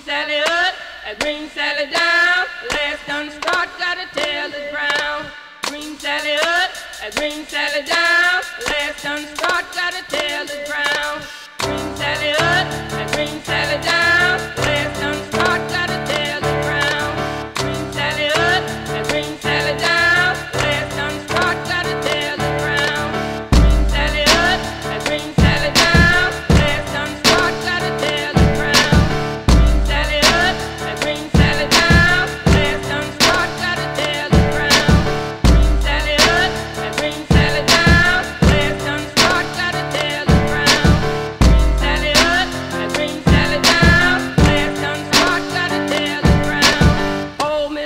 Green Sally up, a green Sally down. Last done start, gotta tell the ground. Green Sally up, a green Sally down. Last done start, gotta tell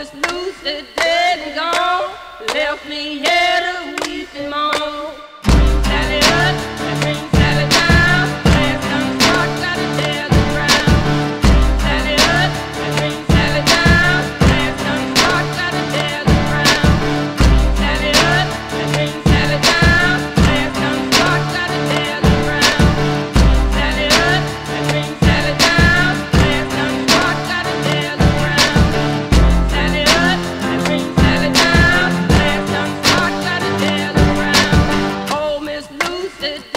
just loose and dead and gone. Left me here to weep in the